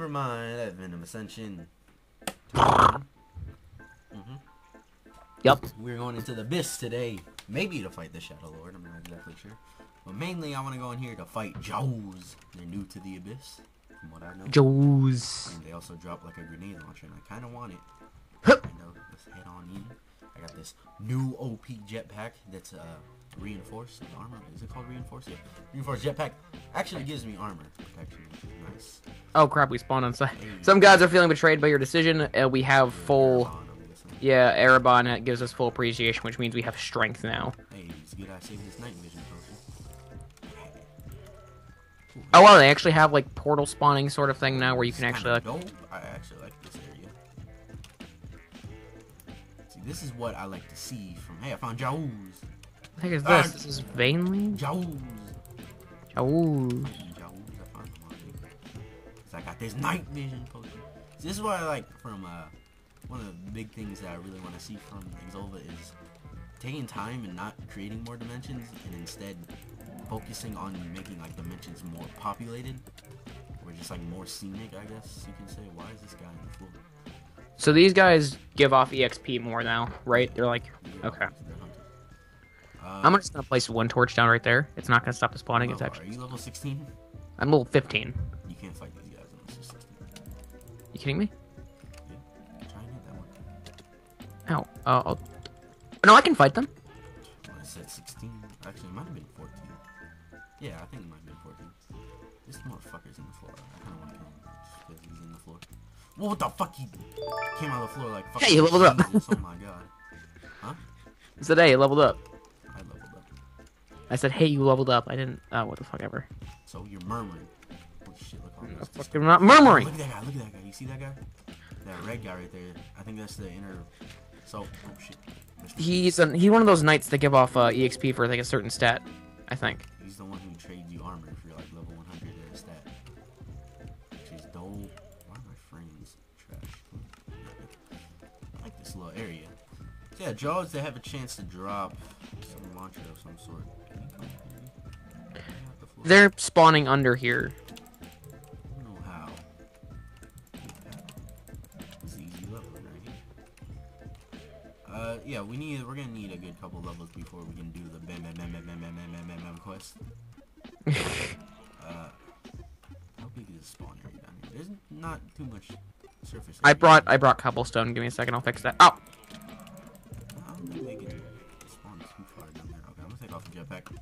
on Ascension. hmm Yep. We're going into the Abyss today. Maybe to fight the Shadow Lord. I'm not exactly sure. But mainly, I want to go in here to fight Jaws. They're new to the Abyss, from what I know. Joes. And they also drop like a grenade launcher, and I kind of want it. I know. Let's head on in. I got this new OP jetpack that's uh reinforced armor. Is it called reinforced? Yeah, reinforced jetpack actually gives me armor protection, which is nice. Oh crap, we spawned on site. Some guys are feeling betrayed by your decision. Uh, we have full, yeah, Erebon uh, gives us full appreciation, which means we have strength now. Hey, it's good I saved this night vision potion. Oh wow, they actually have like portal spawning sort of thing now, where you can actually like. dope. I actually like this area. See, this is what I like to see from. Hey, I found Jaws. What the heck is Ah. this? This is Vainly. Jaws. Jaws. I found them already. 'Cause I got this night vision potion. See, this is what I like from uh, one of the big things that I really want to see from Xolova is taking time and not creating more dimensions and instead focusing on making like dimensions more populated or just like more scenic I guess you can say why is this guy in the floor So these guys give off EXP more now, right? They're like, okay. I'm just gonna place one torch down right there. It's not gonna stop the spawning. It's actually. are you level 16 I'm level 15. you can't fight these guys unless you're 16 You kidding me? try and hit that one Ow. Uh, I'll... No, I can fight them. I said 16 actually it might have been 14 yeah I think it might have been 14 this motherfucker's in the floor I kinda wanna kill him because he's in the floor Whoa, what the fuck he came out of the floor like fucking Hey, you leveled up. Oh my god I said, hey, you leveled up. I leveled up I said, hey, you leveled up. I didn't. Oh, what the fuck ever. So you're murmuring. Holy shit, look. I'm not murmuring. Look at that guy, look at that guy. You see that guy? That red guy right there. I think that's the inner. So, oh shit. He's an, he's one of those knights that give off uh, EXP for like a certain stat. I think. He's the one who trades you armor if you're like level 100 at a stat. Which is dope. Why are my frames trash? I like this little area. So yeah, Jaws, they have a chance to drop some mantra of some sort. They're spawning under here. I don't know how. This is easy level right here. Uh, yeah, we need. We're gonna need a good couple levels before we can do the bam bam bam bam bam bam bam bam bam, bam quest. uh, how big is the spawn area down here? There's not too much surface. I brought I brought cobblestone. Give me a second. I'll fix that. Oh, I don't think they can spawn too far down there. Okay, I'm gonna take off the jetpack.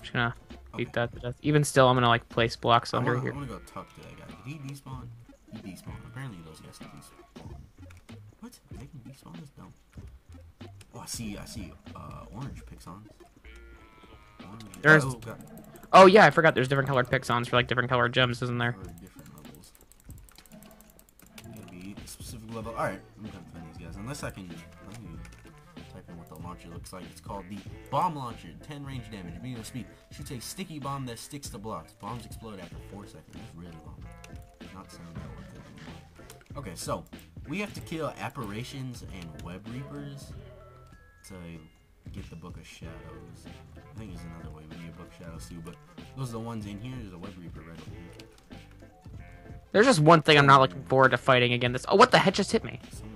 just gonna Okay. beat that to death. Even still, I'm gonna like place blocks under wanna, here. I wanna go talk to that guy. Did he despawn? He despawned. Apparently those guys can despawn. What? They can despawn? That's dumb. Oh, I see. I see. Uh, orange pixons. Orange. There's- Oh. Oh yeah, I forgot. There's different colored pixons for like different colored gems, isn't there? Different levels. Gotta be a specific level. Alright, I'm gonna find these guys. Unless I can. Launcher looks like. It's called the Bomb Launcher. 10 range damage. Medium speed. Shoots a sticky bomb that sticks to blocks. Bombs explode after 4 seconds. That's really long. Not saying that worth it. Okay, so. We have to kill apparitions and web reapers to get the Book of Shadows. I think there's another way we need a Book of Shadows too, but those are the ones in here. There's a web reaper right over here. There's just one thing I'm not looking forward to fighting again. This. Oh, what the heck just hit me? Some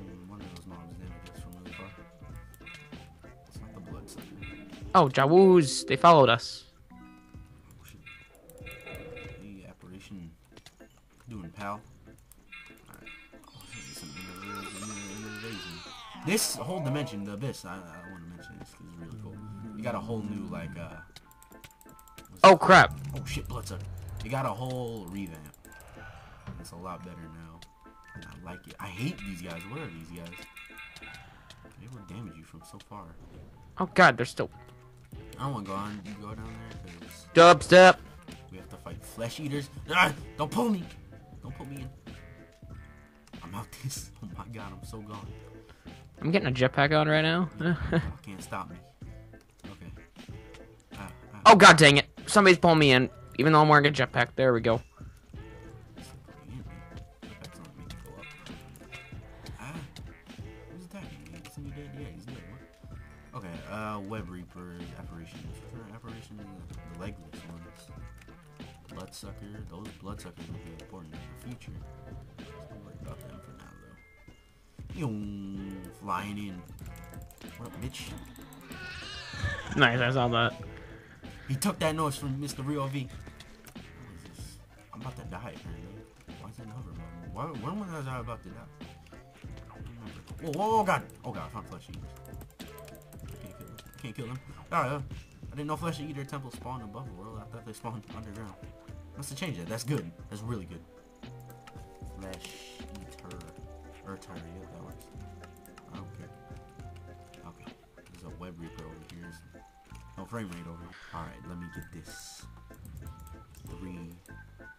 Oh, Jawoos. They followed us. Hey, apparition. Doing pal. This whole dimension, the abyss, I, I want to mention this 'cause it's really cool. You got a whole new like uh. Oh crap. Oh shit, bloodsucker. You got a whole revamp. It's a lot better now. And I like it. I hate these guys. What are these guys? They will damage you from so far. Oh god, they're still I don't want to go on. You go down there because dubstep. we have to fight flesh eaters. Ah, don't pull me. Don't pull me in. I'm out this. Oh my god, I'm so gone. I'm getting a jetpack on right now. Y'all can't stop me. Okay. Ah, ah. oh god dang it. Somebody's pulling me in. Even though I'm wearing a jetpack. There we go. Bloodsucker. Those bloodsuckers will be important in the future. Yoom, flying in. What up, bitch? Nice, I saw that. He took that noise from Mr. Real V. What is this? I'm about to die apparently. Why is it hover mode? Why, when was I about to die? I don't remember. Whoa, whoa, oh god! Oh god, I found flesh eaters. Can't kill them. Can't kill them. Ah, yeah. I didn't know flesh eater temple spawned above the world. I thought they spawned underground. Must have changed it. That's good. That's really good. Flesh eater. Earth yeah, that works. I don't care. Okay. There's a web reaper over here. No frame rate over here. Alright, let me get this. Three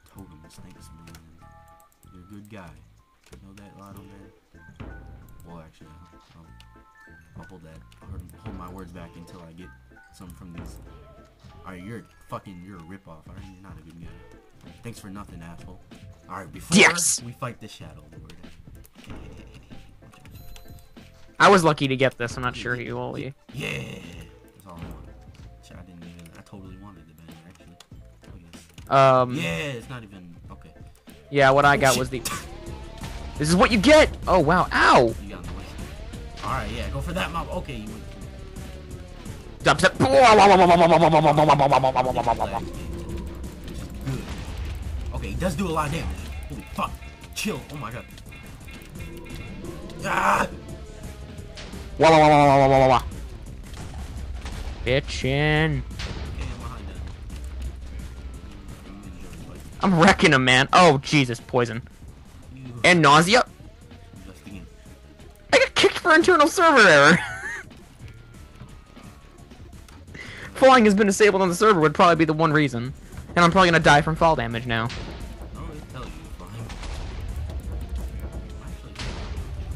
totems. Thanks, man. You're a good guy. You know that, Lottoman? Well, actually, I'll, I'll, hold that. I'll hold my words back until I get some from these. Alright, you're fucking, you're a ripoff. Alright, you're not a good guy. Thanks for nothing, asshole. Alright, before Yes! we fight the Shadow Lord. I was lucky to get this. I'm not sure you will. Yeah! That's all I wanted. Shit, I didn't even, I totally wanted the banner, actually. I guess. Um. Yeah, it's not even, okay. Yeah, what I Oh, got shit. was the. This is what you get. Oh wow! Ow! You got in the way. Alright, yeah, go for that mob. Okay, you Dubstep. Good. Okay, he does do a lot of damage. Holy fuck. Chill. Oh my god. Ah! Wah wah wah wah wah wah wah wah. Bitchin'. I'm behind that. I'm wrecking him, man. Oh Jesus, poison and nausea. I got kicked for internal server error. Falling has been disabled on the server would probably be the one reason. And I'm probably gonna die from fall damage now.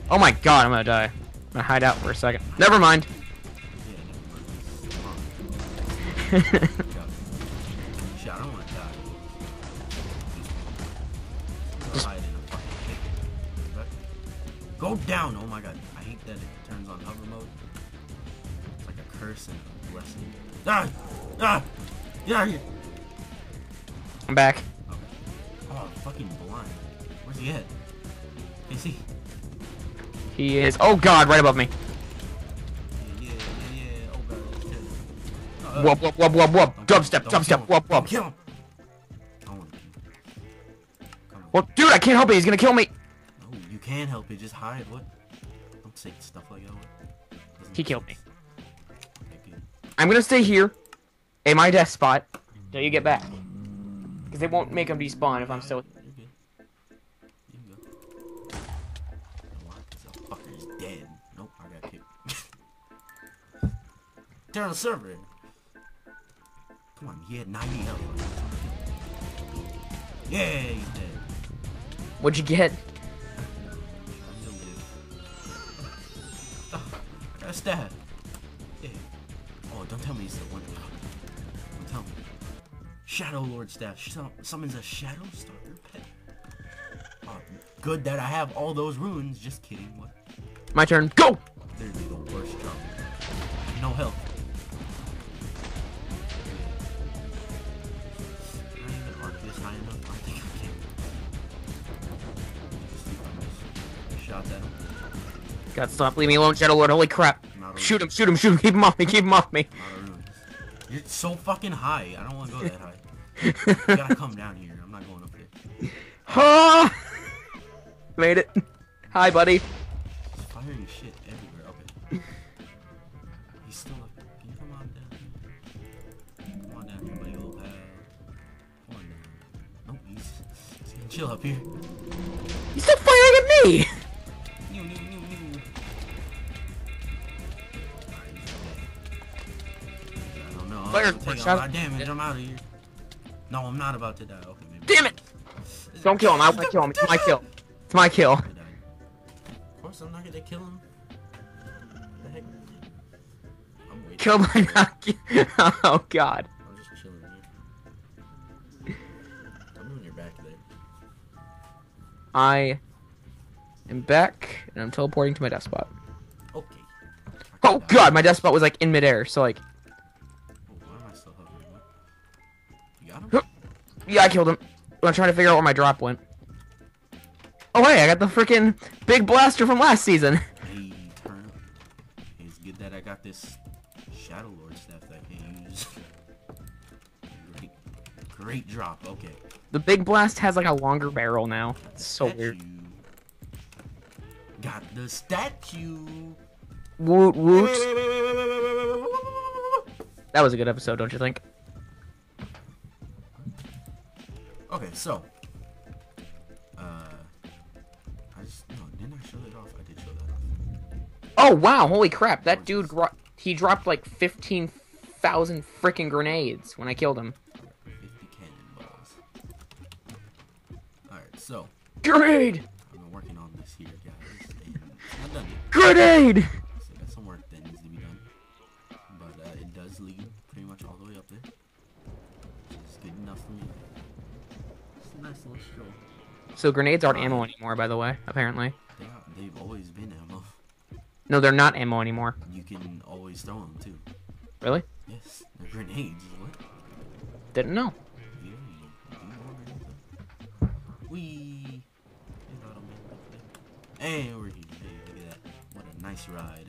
Oh my god, I'm gonna die. I'm gonna hide out for a second. Never mind. Go down! Oh my god. I hate that it turns on hover mode. It's like a curse and a blessing. Ah! Ah! Yeah! yeah. I'm back. Okay. Oh, fucking blind. Where's he at? You see? He is. Oh god, right above me. Yeah, yeah, yeah, yeah. Oh god, let's kill him. Uh, Whoop whoop whoop whoop whoop. Dubstep, dubstep, whoop whoop. kill him! I wanna kill him. Come on. Well, dude, I can't help it. He's gonna kill me. No, you can help it. Just hide. What? Don't say stuff like that. He killed me. Sense. Okay, good. I'm gonna stay here, in my death spot, till you get back. Because they won't make them despawn if I'm still. You're. You can go. What? This fucker's dead. Nope, I got kicked. Turn on the server. Come on, he had 90 health. Yeah, he's dead. What'd you get? I'm gonna Oh, don't tell me he's the one. Don't tell me. Shadow Lord staff summons a Shadow Stalker pet. Oh, good that I have all those runes. Just kidding. What? My turn. Go! Literally the worst job. No health. Can I even arc this high enough? I think I can. See if I miss shots at him. God, stop. Leave me alone, Shadow Lord. Holy crap. I'm out of Shoot him, shoot him, shoot him. Keep him off me, keep him off me. I'm out of runes. You're so fucking high. I don't want to go that high. You gotta come down here. I'm not going up there. Ha! Made it. Hi, buddy. He's firing shit everywhere. Okay. He's still up. Can you come on down here? Come on down here, buddy, little pal. Come on down. Nope, he's, he's chill up here. He's still firing at me! A shot. lot of damage. I'm out of here. No, I'm not about to die. Okay, maybe. Damn it! Don't kill him. I want to kill him. It's my kill. It's my kill. I died. Of course, I'm not gonna kill him. The heck? I'm waiting. Kill by not Oh, God. I'm just chilling here. Tell me when you're back there. I am back, and I'm teleporting to my death spot. Okay. Oh, God, my death spot was, like, in midair, so, like... Yeah, I killed him. I'm trying to figure out where my drop went. Oh, hey, I got the freaking big blaster from last season. Hey, turn up. It's good that I got this Shadow Lord stuff that I can use. great, great drop, okay. The big blast has like a longer barrel now. It's so statue. weird. Got the statue. Woot woot. That was a good episode, don't you think? So. Uh. I just. No, didn't I show it off? I did show that off. Oh wow, holy crap! That dude, gro- he dropped like fifteen thousand freaking grenades when I killed him. 50 cannonballs. Alright, so. Grenade! I've been working on this here, guys. And it's not done yet. Grenade! So that's some work that needs to be done. But uh, it does lead pretty much all the way up there. Which is good enough for me. It's a nice little stroll. So grenades aren't ammo anymore, by the way. Apparently, They are, they've always been ammo. no, they're not ammo anymore. You can always throw them too. Really? Yes, they're grenades. What? Didn't know. Yeah, you do more grenades. Wee. Hey, we're here. Hey, look at that. What a nice ride.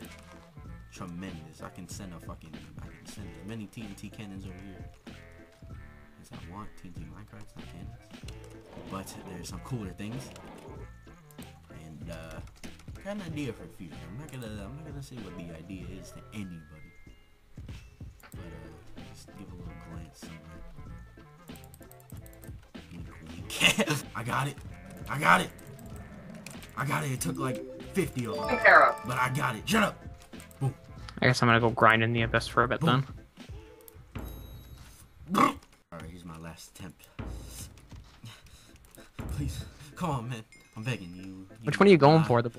Tremendous. I can send a fucking. I can send as many TNT cannons over here as I want. TNT minecarts, not cannons. But there's some cooler things. And uh, got an idea for the future. I'm not gonna. I'm not gonna say what the idea is to anybody. But uh, just give a little glance somewhere. Wink, wink. I got it. I got it. I got it. It took like 50 of them. But I got it. Shut up. Boom. I guess I'm gonna go grind in the abyss for a bit then. Come on, man. I'm begging you. Which one are you going for? The